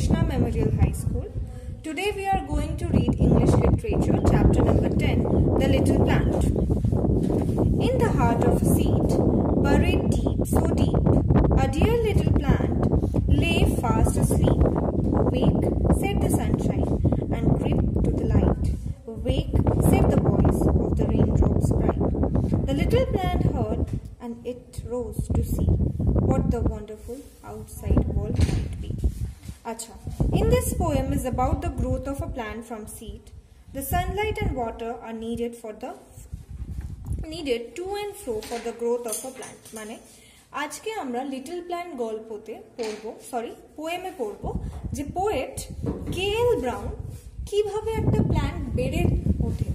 School. Today we are going to read English Literature, chapter number 10, The Little Plant. In the heart of a seed, buried deep, so deep, a dear little plant lay fast asleep. Wake, said the sunshine, and creep to the light. Wake, said the voice of the raindrops bright. The little plant heard, and it rose to see what the wonderful outside world might be. Acha. In this poem is about the growth of a plant from seed. The sunlight and water are needed for the needed to and fro for the growth of a plant. মানে আজকে আমরা little plant গল্পতে পড়ব sorry পোয়েমে পড়ব যে poet কে এল brown কিভাবে একটা plant বেড়ে ওঠে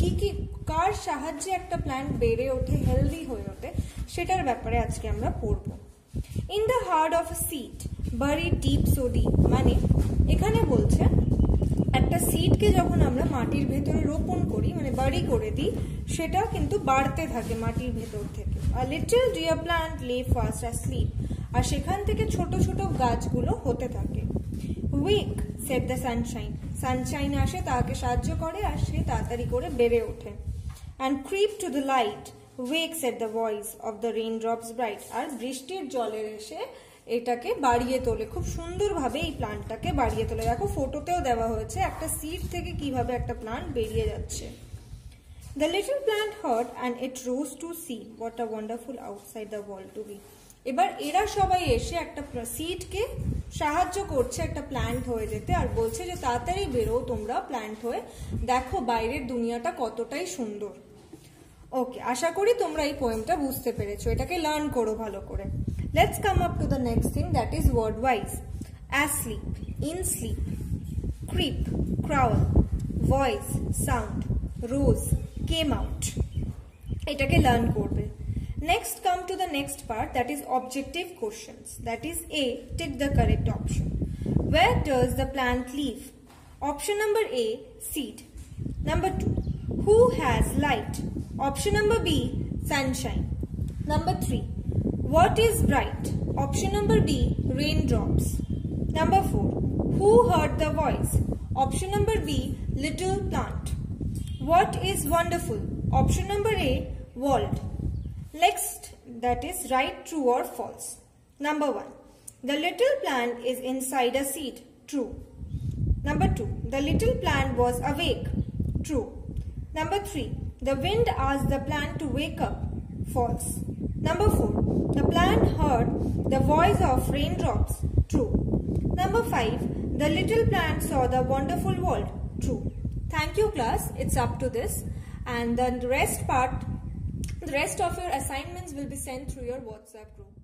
কি কি কার সাহায্যে একটা প্ল্যান্ট বেড়ে ওঠে হেলদি হয়ে ওঠে সেটার ব্যাপারে আজকে আমরা পড়ব In the heart of seed buried deep so deep মানে এখানে বলছে, একটা সিডকে যখন আমরা মাটির ভেতরে রোপণ করি মানে বাড়ি করে দিই, সেটা কিন্তু বাড়তে থাকে মাটির ভেতর থেকে। A little dear plant lay fast asleep আর সেখান থেকে ছোট ছোট গাছগুলো হতে থাকে। Wake said the sunshine sunshine আসে তাকে সাহায্য করে আর সে তাড়াতাড়ি করে বেড়ে ওঠে। And creep to the light wake set the voice of the rain drops bright আর বৃষ্টির জলের এসে এটাকে বাড়িয়ে তোলে। খুব সুন্দরভাবে এই প্লান্টটাকে বাড়িয়ে তোলে। দেখো ফটোতেও দেওয়া হয়েছে একটা সিড থেকে কীভাবে একটা প্লান্ট বেরিয়ে যাচ্ছে। The little plant heard and it rose to see what a wonderful outside the world to be এবার এরা সবাই এসে একটা সিডকে সাহায্য করছে একটা প্ল্যান্ট হয়ে যেতে আর বলছে যে, তাড়াতাড়ি বেরো, তোমরা প্ল্যান্ট হয়ে দেখো বাইরের দুনিয়াটা কতটাই সুন্দর। ওকে আশা করি তোমরা এই পোয়েমটা বুঝতে পেরেছো এটাকে লার্ন করো ভালো করে let's come up to the next thing that is word wise asleep in slip creep crawl voice sound rose came out এটাকে লার্ন করবে next come to the next part that is objective questions that is a take the correct option where does the plant live option number A seed number two Who has light? Option number B, sunshine. Number 3. What is bright? Option number B, raindrops. Number 4. Who heard the voice? Option number B, little plant. What is wonderful? Option number A, world. Next, that is right, true or false. Number 1. The little plant is inside a seed. True. Number 2. The little plant was awake. True. Number 3, the wind asked the plant to wake up. False. Number 4. The plant heard the voice of raindrops. True. Number 5. The little plant saw the wonderful world. True. Thank you class. It's up to this. And the rest part, the rest of your assignments will be sent through your WhatsApp group.